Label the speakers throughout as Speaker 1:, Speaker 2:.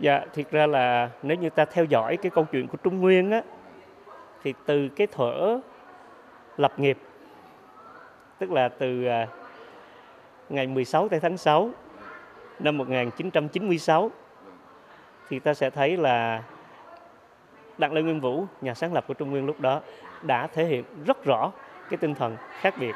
Speaker 1: Dạ, thiệt ra là nếu như ta theo dõi cái câu chuyện của Trung Nguyên á, thì từ cái thuở lập nghiệp, tức là từ à, ngày 16 tháng 6 năm 1996, thì ta sẽ thấy là Đặng Lê Nguyên Vũ, nhà sáng lập của Trung Nguyên lúc đó, đã thể hiện rất rõ cái tinh thần khác biệt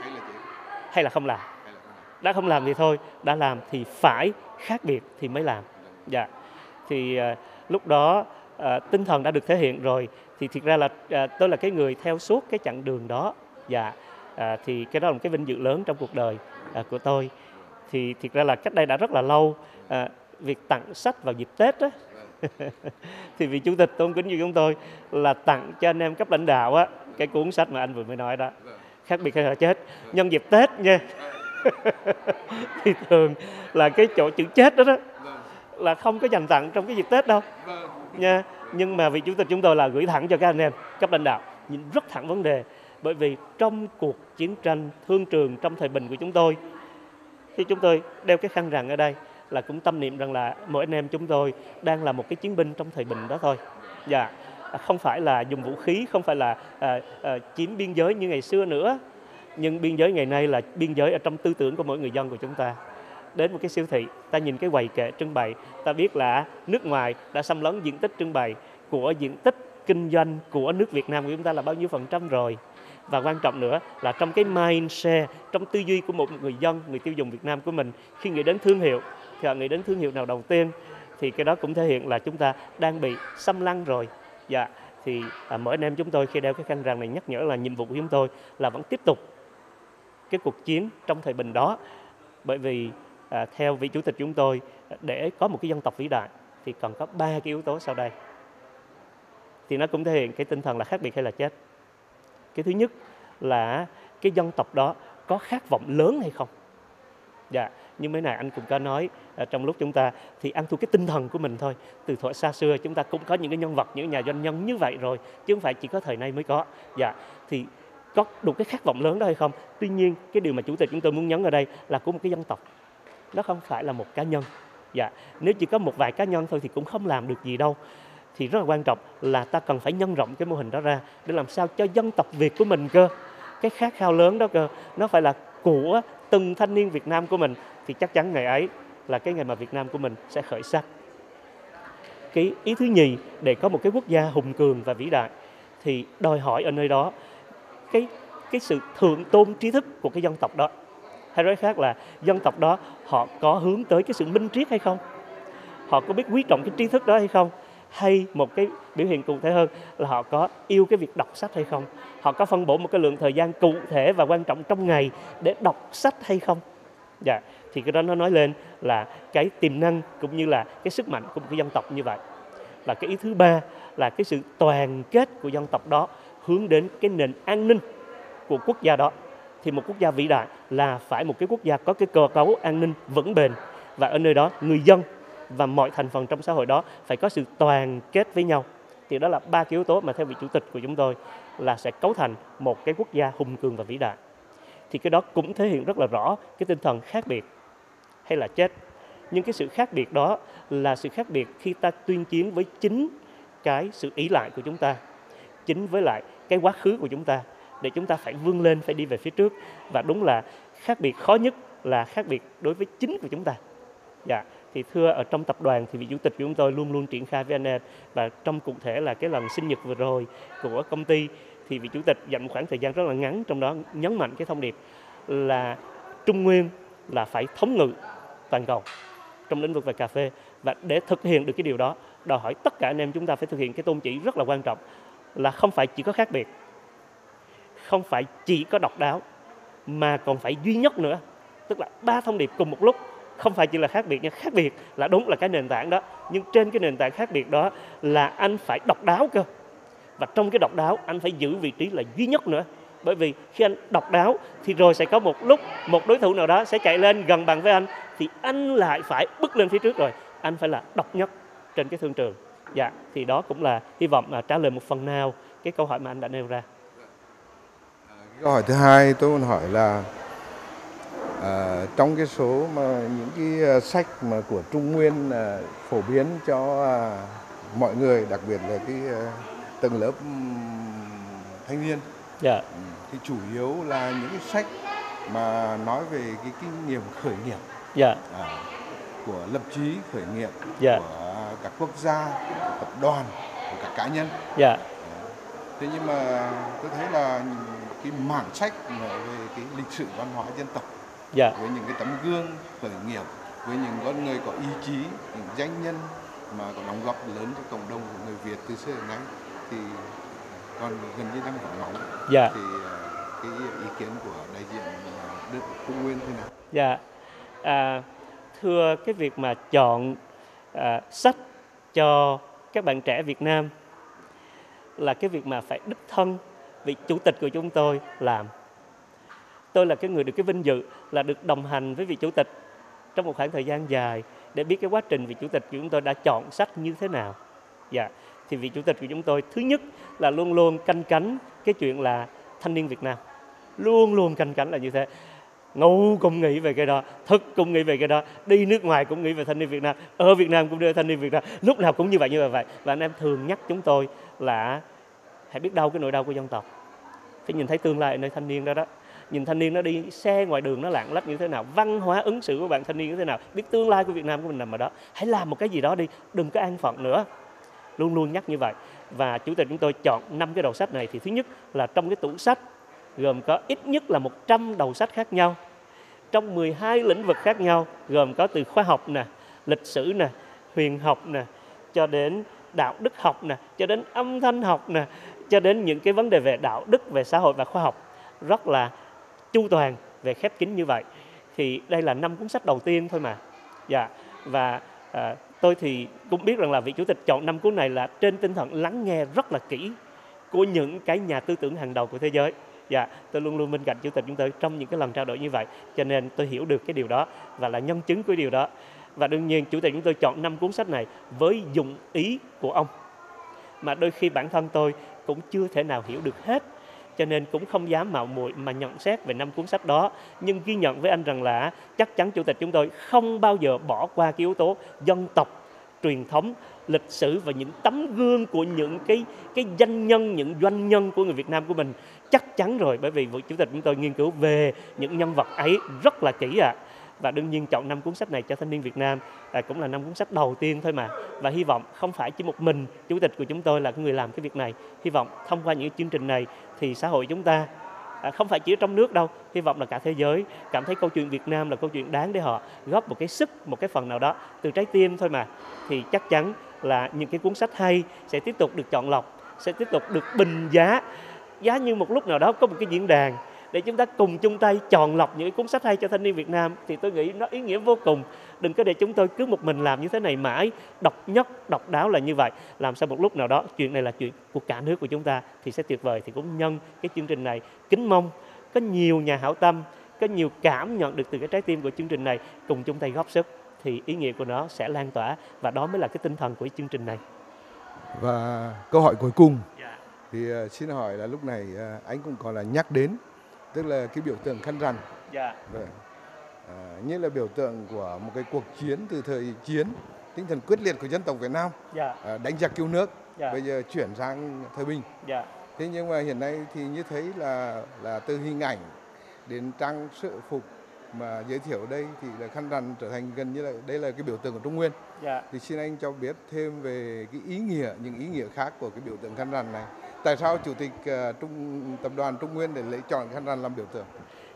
Speaker 2: là
Speaker 1: hay là không làm? Đã không làm thì thôi, đã làm thì phải khác biệt thì mới làm. Dạ. Thì à, lúc đó à, tinh thần đã được thể hiện rồi thì thiệt ra là à, tôi là cái người theo suốt cái chặng đường đó. Dạ. À, thì cái đó là một cái vinh dự lớn trong cuộc đời à, của tôi. Thì thiệt ra là cách đây đã rất là lâu à, việc tặng sách vào dịp Tết á thì vị chủ tịch tôn kính như chúng tôi là tặng cho anh em cấp lãnh đạo á cái cuốn sách mà anh vừa mới nói đó khác biệt hay là chết nhân dịp Tết nha thì thường là cái chỗ chữ chết đó đó là không có dành tặng trong cái dịp Tết đâu.
Speaker 2: Vâng,
Speaker 1: nha. Nhưng mà vị chủ tịch chúng tôi là gửi thẳng cho các anh em cấp lãnh đạo nhìn rất thẳng vấn đề. Bởi vì trong cuộc chiến tranh thương trường trong thời bình của chúng tôi khi chúng tôi đeo cái khăn rằng ở đây là cũng tâm niệm rằng là mỗi anh em chúng tôi đang là một cái chiến binh trong thời bình đó thôi. Dạ. À, không phải là dùng vũ khí không phải là à, à, chiếm biên giới như ngày xưa nữa. Nhưng biên giới ngày nay là biên giới ở trong tư tưởng của mỗi người dân của chúng ta đến một cái siêu thị ta nhìn cái quầy kệ trưng bày ta biết là nước ngoài đã xâm lấn diện tích trưng bày của diện tích kinh doanh của nước Việt Nam của chúng ta là bao nhiêu phần trăm rồi. Và quan trọng nữa là trong cái mindset trong tư duy của một người dân người tiêu dùng Việt Nam của mình khi nghĩ đến thương hiệu thì họ nghĩ đến thương hiệu nào đầu tiên thì cái đó cũng thể hiện là chúng ta đang bị xâm lăng rồi. Dạ thì à, mỗi anh em chúng tôi khi đeo cái khăn rằn này nhắc nhở là nhiệm vụ của chúng tôi là vẫn tiếp tục cái cuộc chiến trong thời bình đó. Bởi vì À, theo vị chủ tịch chúng tôi để có một cái dân tộc vĩ đại thì cần có ba cái yếu tố sau đây. Thì nó cũng thể hiện cái tinh thần là khác biệt hay là chết. Cái thứ nhất là cái dân tộc đó có khát vọng lớn hay không? Dạ như mấy này anh cũng có nói à, trong lúc chúng ta thì ăn thua cái tinh thần của mình thôi. Từ thuở xa xưa chúng ta cũng có những cái nhân vật những nhà doanh nhân như vậy rồi chứ không phải chỉ có thời nay mới có. Dạ thì có đủ cái khát vọng lớn đó hay không? Tuy nhiên cái điều mà chủ tịch chúng tôi muốn nhấn ở đây là của một cái dân tộc nó không phải là một cá nhân. Dạ nếu chỉ có một vài cá nhân thôi thì cũng không làm được gì đâu. Thì rất là quan trọng là ta cần phải nhân rộng cái mô hình đó ra để làm sao cho dân tộc Việt của mình cơ. Cái khát khao lớn đó cơ, nó phải là của từng thanh niên Việt Nam của mình. Thì chắc chắn ngày ấy là cái ngày mà Việt Nam của mình sẽ khởi sắc. Cái ý thứ nhì, để có một cái quốc gia hùng cường và vĩ đại, thì đòi hỏi ở nơi đó cái cái sự thượng tôn trí thức của cái dân tộc đó hay nói khác là dân tộc đó, họ có hướng tới cái sự minh triết hay không? Họ có biết quý trọng cái tri thức đó hay không? Hay một cái biểu hiện cụ thể hơn là họ có yêu cái việc đọc sách hay không? Họ có phân bổ một cái lượng thời gian cụ thể và quan trọng trong ngày để đọc sách hay không? Dạ thì cái đó nó nói lên là cái tiềm năng cũng như là cái sức mạnh của một cái dân tộc như vậy. Và cái ý thứ ba là cái sự toàn kết của dân tộc đó hướng đến cái nền an ninh của quốc gia đó thì một quốc gia vĩ đại là phải một cái quốc gia có cái cơ cấu an ninh vững bền. Và ở nơi đó, người dân và mọi thành phần trong xã hội đó phải có sự đoàn kết với nhau. Thì đó là ba cái yếu tố mà theo vị chủ tịch của chúng tôi là sẽ cấu thành một cái quốc gia hùng cường và vĩ đại. Thì cái đó cũng thể hiện rất là rõ cái tinh thần khác biệt hay là chết. Nhưng cái sự khác biệt đó là sự khác biệt khi ta tuyên chiến với chính cái sự ý lại của chúng ta, chính với lại cái quá khứ của chúng ta để chúng ta phải vươn lên, phải đi về phía trước. Và đúng là khác biệt khó nhất là khác biệt đối với chính của chúng ta. Dạ thì thưa, ở trong tập đoàn thì vị chủ tịch của chúng tôi luôn luôn triển khai với anh em và trong cụ thể là cái lần sinh nhật vừa rồi của công ty, thì vị chủ tịch dành một khoảng thời gian rất là ngắn, trong đó nhấn mạnh cái thông điệp là Trung Nguyên là phải thống ngự toàn cầu trong lĩnh vực về cà phê. Và để thực hiện được cái điều đó, đòi hỏi tất cả anh em chúng ta phải thực hiện cái tôn chỉ rất là quan trọng là không phải chỉ có khác biệt không phải chỉ có độc đáo, mà còn phải duy nhất nữa. Tức là ba thông điệp cùng một lúc, không phải chỉ là khác biệt nha. Khác biệt là đúng là cái nền tảng đó, nhưng trên cái nền tảng khác biệt đó là anh phải độc đáo cơ. Và trong cái độc đáo, anh phải giữ vị trí là duy nhất nữa. Bởi vì khi anh độc đáo, thì rồi sẽ có một lúc một đối thủ nào đó sẽ chạy lên gần bằng với anh, thì anh lại phải bước lên phía trước rồi. Anh phải là độc nhất trên cái thương trường. Dạ thì đó cũng là hy vọng là trả lời một phần nào cái câu hỏi mà anh đã nêu ra
Speaker 2: câu hỏi thứ hai tôi muốn hỏi là À, trong cái số mà những cái ờ, sách mà của Trung Nguyên à, phổ biến cho à, mọi người, đặc biệt là cái à, tầng lớp thanh niên,
Speaker 1: dạ.
Speaker 2: thì chủ yếu là những cái sách mà nói về cái kinh nghiệm khởi nghiệp
Speaker 1: dạ.
Speaker 2: à, của lập chí khởi nghiệp
Speaker 1: dạ.
Speaker 2: của các quốc gia, của tập đoàn, của các cá nhân.
Speaker 1: Dạ.
Speaker 2: Thế nhưng mà tôi thấy là cái mảng sách về cái lịch sử văn hóa dân tộc
Speaker 1: dạ.
Speaker 2: với những cái tấm gương khởi nghiệp với những con người có ý chí những doanh nhân mà có đóng góp lớn cho cộng đồng của người Việt từ xưa đến nay thì còn gần như đang vắng bóng
Speaker 1: dạ.
Speaker 2: thì à, cái ý kiến của đại diện nước Trung Nguyên thế nào?
Speaker 1: Dạ, à, thưa cái việc mà chọn à, sách cho các bạn trẻ Việt Nam là cái việc mà phải đích thân vị chủ tịch của chúng tôi làm. Tôi là cái người được cái vinh dự là được đồng hành với vị chủ tịch trong một khoảng thời gian dài để biết cái quá trình vị chủ tịch của chúng tôi đã chọn sách như thế nào. Dạ thì vị chủ tịch của chúng tôi thứ nhất là luôn luôn canh cánh cái chuyện là thanh niên Việt Nam. Luôn luôn canh cánh là như thế. Ngủ cũng nghĩ về cái đó, thức cũng nghĩ về cái đó, đi nước ngoài cũng nghĩ về thanh niên Việt Nam, ở Việt Nam cũng đưa thanh niên Việt Nam. Lúc nào cũng như vậy như vậy. Và anh em thường nhắc chúng tôi là hãy biết đau cái nỗi đau của dân tộc. Phải nhìn thấy tương lai ở nơi thanh niên đó đó. Nhìn thanh niên nó đi xe ngoài đường nó lạng lách như thế nào, văn hóa ứng xử của bạn thanh niên như thế nào, biết tương lai của Việt Nam của mình nằm ở đó. Hãy làm một cái gì đó đi, đừng có an phận nữa. Luôn luôn nhắc như vậy. Và chủ tịch chúng tôi chọn năm cái đầu sách này thì thứ nhất là trong cái tủ sách, gồm có ít nhất là 100 đầu sách khác nhau. Trong 12 lĩnh vực khác nhau, gồm có từ khoa học nè, lịch sử nè, huyền học nè, cho đến đạo đức học nè, cho đến âm thanh học nè cho đến những cái vấn đề về đạo đức về xã hội và khoa học rất là chu toàn về khép kín như vậy. Thì đây là năm cuốn sách đầu tiên thôi mà. Dạ và à, tôi thì cũng biết rằng là vị chủ tịch chọn năm cuốn này là trên tinh thần lắng nghe rất là kỹ của những cái nhà tư tưởng hàng đầu của thế giới. Dạ tôi luôn luôn bên cạnh chủ tịch chúng tôi trong những cái lần trao đổi như vậy cho nên tôi hiểu được cái điều đó và là nhân chứng của điều đó. Và đương nhiên chủ tịch chúng tôi chọn năm cuốn sách này với dụng ý của ông. Mà đôi khi bản thân tôi cũng chưa thể nào hiểu được hết. Cho nên cũng không dám mạo muội mà nhận xét về năm cuốn sách đó, nhưng ghi nhận với anh rằng là chắc chắn chủ tịch chúng tôi không bao giờ bỏ qua cái yếu tố dân tộc, truyền thống, lịch sử và những tấm gương của những cái cái danh nhân, những doanh nhân của người Việt Nam của mình. Chắc chắn rồi, bởi vì chủ tịch chúng tôi nghiên cứu về những nhân vật ấy rất là kỹ ạ. à và đương nhiên chọn năm cuốn sách này cho thanh niên Việt Nam à, cũng là năm cuốn sách đầu tiên thôi mà. Và hy vọng không phải chỉ một mình chủ tịch của chúng tôi là người làm cái việc này. Hy vọng thông qua những chương trình này thì xã hội chúng ta à, không phải chỉ ở trong nước đâu hy vọng là cả thế giới cảm thấy câu chuyện Việt Nam là câu chuyện đáng để họ góp một cái sức một cái phần nào đó từ trái tim thôi mà. Thì chắc chắn là những cái cuốn sách hay sẽ tiếp tục được chọn lọc sẽ tiếp tục được bình giá. Giá như một lúc nào đó có một cái diễn đàn để chúng ta cùng chung tay chọn lọc những cuốn sách hay cho thanh niên Việt Nam thì tôi nghĩ nó ý nghĩa vô cùng. Đừng có để chúng tôi cứ một mình làm như thế này mãi. Độc nhất độc đáo là như vậy. Làm sao một lúc nào đó chuyện này là chuyện của cả nước của chúng ta thì sẽ tuyệt vời thì cũng nhân cái chương trình này. Kính mong có nhiều nhà hảo tâm có nhiều cảm nhận được từ cái trái tim của chương trình này cùng chung tay góp sức thì ý nghĩa của nó sẽ lan tỏa và đó mới là cái tinh thần của chương trình này.
Speaker 2: Và câu hỏi cuối cùng dạ. thì uh, xin hỏi là lúc này uh, anh cũng còn là nhắc đến tức là cái biểu tượng khăn rằn
Speaker 1: dạ.
Speaker 2: Vâng. À, như là biểu tượng của một cái cuộc chiến từ thời chiến tinh thần quyết liệt của dân tộc Việt Nam
Speaker 1: dạ.
Speaker 2: à, đánh giặc cứu nước
Speaker 1: dạ.
Speaker 2: bây giờ chuyển sang thời bình
Speaker 1: dạ.
Speaker 2: thế nhưng mà hiện nay thì như thấy là là từ hình ảnh đến trang sự phục mà giới thiệu đây thì là khăn rằn trở thành gần như là đây là cái biểu tượng của Trung Nguyên.
Speaker 1: Dạ.
Speaker 2: Thì xin anh cho biết thêm về cái ý nghĩa những ý nghĩa khác của cái biểu tượng khăn rằn này tại sao chủ tịch uh, trung tập đoàn Trung Nguyên để lấy chọn khăn rằn làm biểu tượng?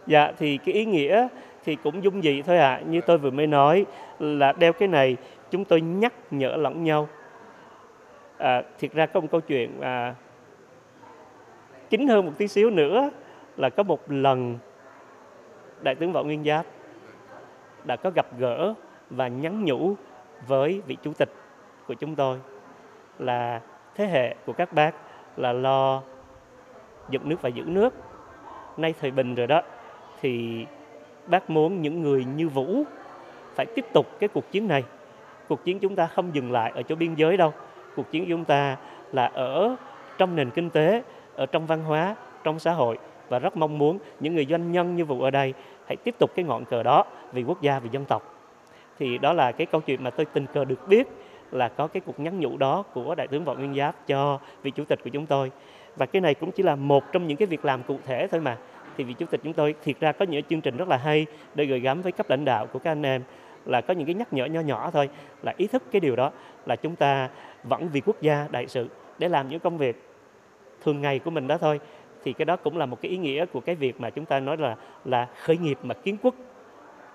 Speaker 1: Dạ thì cái ý nghĩa thì cũng dung dị thôi ạ. À. Như tôi vừa mới nói là đeo cái này chúng tôi nhắc nhở lẫn nhau. À, thiệt ra có một câu chuyện à, kín hơn một tí xíu nữa là có một lần đại tướng võ nguyên giáp đã có gặp gỡ và nhắn nhủ với vị chủ tịch của chúng tôi là thế hệ của các bác là lo dựng nước và giữ nước. Nay thời bình rồi đó, thì bác muốn những người như vũ phải tiếp tục cái cuộc chiến này. Cuộc chiến chúng ta không dừng lại ở chỗ biên giới đâu. Cuộc chiến chúng ta là ở trong nền kinh tế, ở trong văn hóa, trong xã hội. Và rất mong muốn những người doanh nhân như vụ ở đây hãy tiếp tục cái ngọn cờ đó vì quốc gia, vì dân tộc. Thì đó là cái câu chuyện mà tôi tình cờ được biết là có cái cuộc nhắn nhủ đó của đại tướng võ nguyên giáp cho vị chủ tịch của chúng tôi. Và cái này cũng chỉ là một trong những cái việc làm cụ thể thôi mà. Thì vị chủ tịch chúng tôi, thiệt ra có những chương trình rất là hay để gửi gắm với cấp lãnh đạo của các anh em, là có những cái nhắc nhở nho nhỏ thôi, là ý thức cái điều đó, là chúng ta vẫn vì quốc gia, đại sự để làm những công việc thường ngày của mình đó thôi. Thì cái đó cũng là một cái ý nghĩa của cái việc mà chúng ta nói là là khởi nghiệp mà kiến quốc.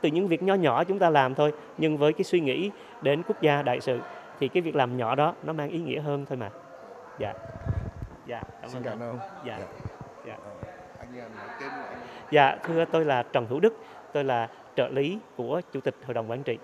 Speaker 1: Từ những việc nho nhỏ chúng ta làm thôi, nhưng với cái suy nghĩ đến quốc gia, đại sự thì cái việc làm nhỏ đó nó mang ý nghĩa hơn thôi mà. Dạ.
Speaker 2: Dạ cảm xin cảm ơn
Speaker 1: dạ. Dạ,
Speaker 2: dạ. Ờ,
Speaker 1: dạ thưa tôi là Trần Hữu Đức tôi là trợ lý của chủ tịch hội đồng quản trị